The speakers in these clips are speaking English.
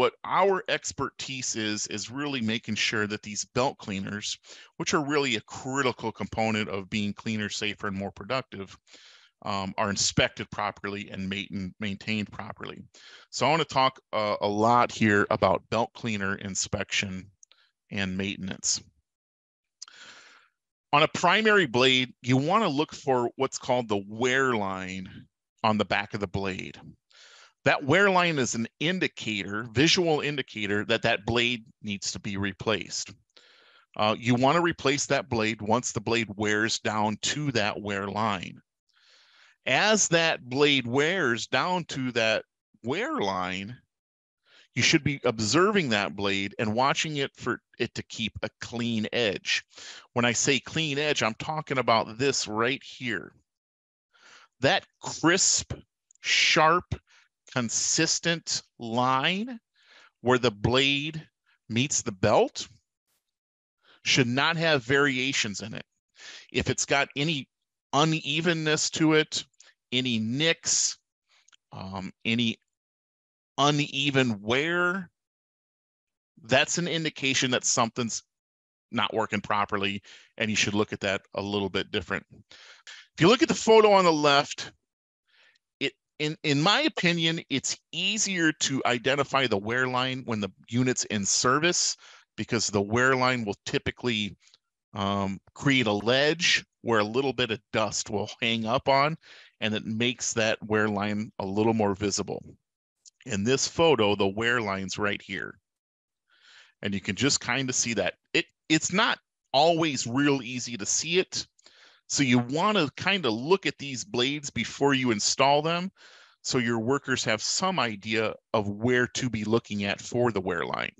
what our expertise is, is really making sure that these belt cleaners, which are really a critical component of being cleaner, safer, and more productive, um, are inspected properly and maintained properly. So I want to talk uh, a lot here about belt cleaner inspection and maintenance. On a primary blade, you want to look for what's called the wear line on the back of the blade. That wear line is an indicator, visual indicator that that blade needs to be replaced. Uh, you want to replace that blade once the blade wears down to that wear line. As that blade wears down to that wear line, you should be observing that blade and watching it for it to keep a clean edge. When I say clean edge, I'm talking about this right here. That crisp, sharp, consistent line where the blade meets the belt should not have variations in it. If it's got any unevenness to it, any nicks, um, any uneven wear, that's an indication that something's not working properly and you should look at that a little bit different. If you look at the photo on the left, in in my opinion, it's easier to identify the wear line when the unit's in service because the wear line will typically um, create a ledge where a little bit of dust will hang up on, and it makes that wear line a little more visible. In this photo, the wear line's right here. And you can just kind of see that. It It's not always real easy to see it so you want to kind of look at these blades before you install them so your workers have some idea of where to be looking at for the wear line.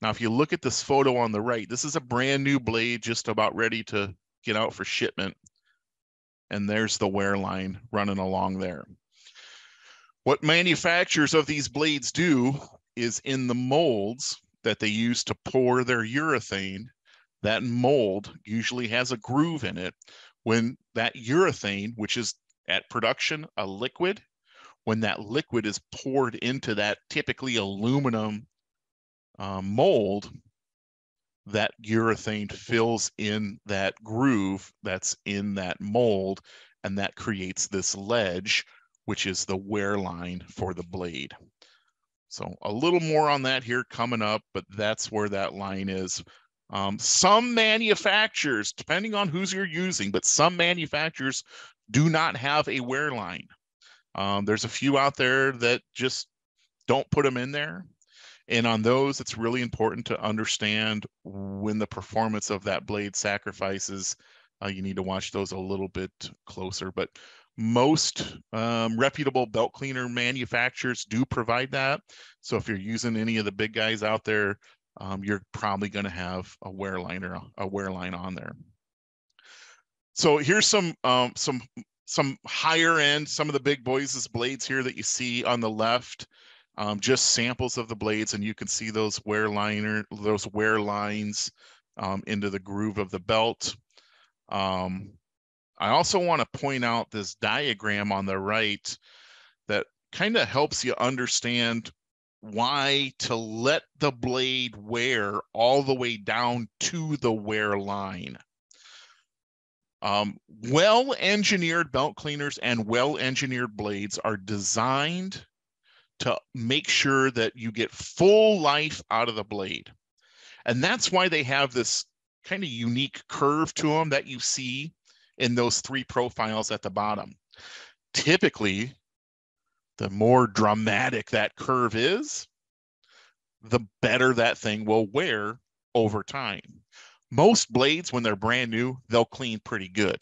Now, if you look at this photo on the right, this is a brand new blade just about ready to get out for shipment. And there's the wear line running along there. What manufacturers of these blades do is in the molds that they use to pour their urethane, that mold usually has a groove in it when that urethane, which is at production a liquid, when that liquid is poured into that typically aluminum uh, mold, that urethane fills in that groove that's in that mold, and that creates this ledge, which is the wear line for the blade. So a little more on that here coming up, but that's where that line is um, some manufacturers, depending on who's you're using, but some manufacturers do not have a wear line. Um, there's a few out there that just don't put them in there. And on those, it's really important to understand when the performance of that blade sacrifices. Uh, you need to watch those a little bit closer. But most um, reputable belt cleaner manufacturers do provide that. So if you're using any of the big guys out there, um, you're probably going to have a wear liner, a wear line on there. So here's some um, some some higher end, some of the big boys' blades here that you see on the left. Um, just samples of the blades, and you can see those wear liner, those wear lines um, into the groove of the belt. Um, I also want to point out this diagram on the right that kind of helps you understand why to let the blade wear all the way down to the wear line. Um, well engineered belt cleaners and well engineered blades are designed to make sure that you get full life out of the blade. And that's why they have this kind of unique curve to them that you see in those three profiles at the bottom. Typically, the more dramatic that curve is, the better that thing will wear over time. Most blades, when they're brand new, they'll clean pretty good.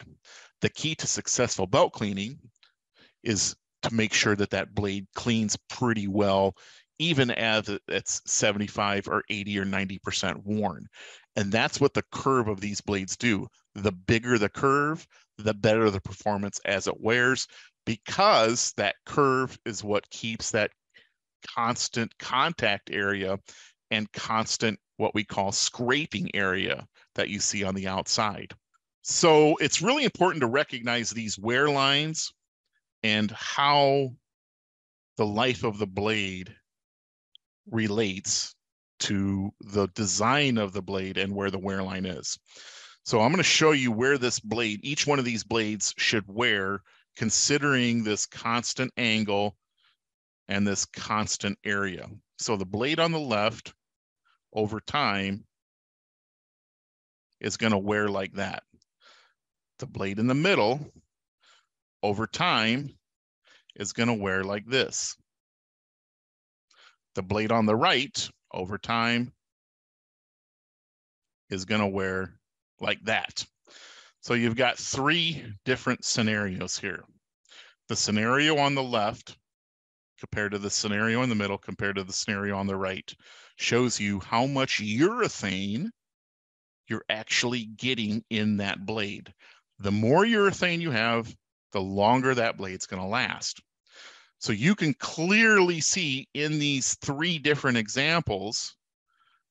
The key to successful belt cleaning is to make sure that that blade cleans pretty well, even as it's 75 or 80 or 90% worn. And that's what the curve of these blades do. The bigger the curve, the better the performance as it wears because that curve is what keeps that constant contact area and constant what we call scraping area that you see on the outside. So it's really important to recognize these wear lines and how the life of the blade relates to the design of the blade and where the wear line is. So I'm going to show you where this blade, each one of these blades should wear considering this constant angle and this constant area. So the blade on the left over time is going to wear like that. The blade in the middle over time is going to wear like this. The blade on the right over time is going to wear like that. So you've got three different scenarios here. The scenario on the left compared to the scenario in the middle compared to the scenario on the right shows you how much urethane you're actually getting in that blade. The more urethane you have, the longer that blade's going to last. So you can clearly see in these three different examples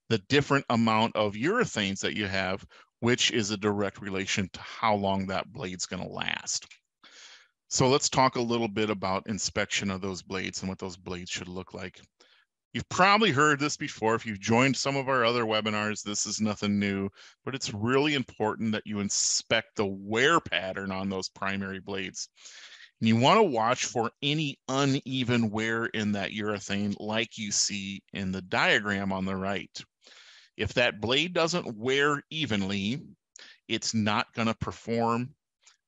the different amount of urethanes that you have, which is a direct relation to how long that blade's going to last. So let's talk a little bit about inspection of those blades and what those blades should look like. You've probably heard this before. If you've joined some of our other webinars, this is nothing new, but it's really important that you inspect the wear pattern on those primary blades. And you want to watch for any uneven wear in that urethane like you see in the diagram on the right. If that blade doesn't wear evenly, it's not going to perform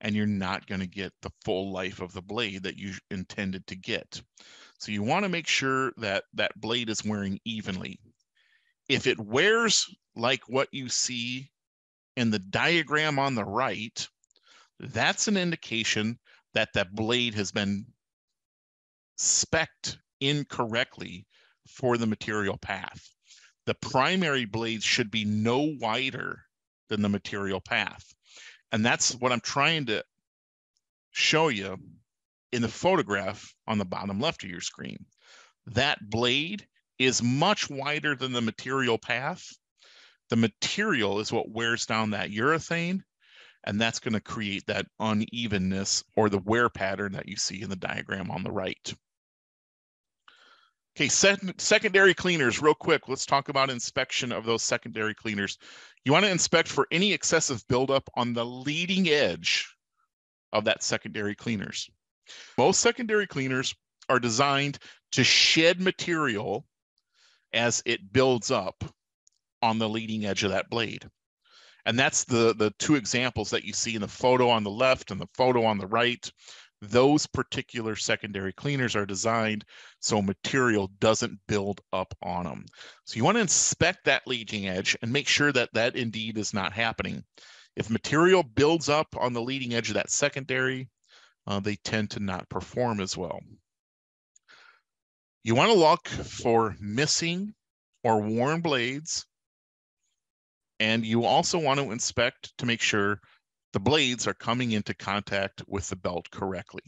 and you're not going to get the full life of the blade that you intended to get. So you want to make sure that that blade is wearing evenly. If it wears like what you see in the diagram on the right, that's an indication that that blade has been specced incorrectly for the material path. The primary blades should be no wider than the material path. And that's what I'm trying to show you in the photograph on the bottom left of your screen. That blade is much wider than the material path. The material is what wears down that urethane, and that's going to create that unevenness or the wear pattern that you see in the diagram on the right. Okay, secondary cleaners, real quick. Let's talk about inspection of those secondary cleaners. You want to inspect for any excessive buildup on the leading edge of that secondary cleaners. Most secondary cleaners are designed to shed material as it builds up on the leading edge of that blade. And that's the, the two examples that you see in the photo on the left and the photo on the right. Those particular secondary cleaners are designed so material doesn't build up on them. So you want to inspect that leading edge and make sure that that indeed is not happening. If material builds up on the leading edge of that secondary, uh, they tend to not perform as well. You want to look for missing or worn blades. And you also want to inspect to make sure the blades are coming into contact with the belt correctly.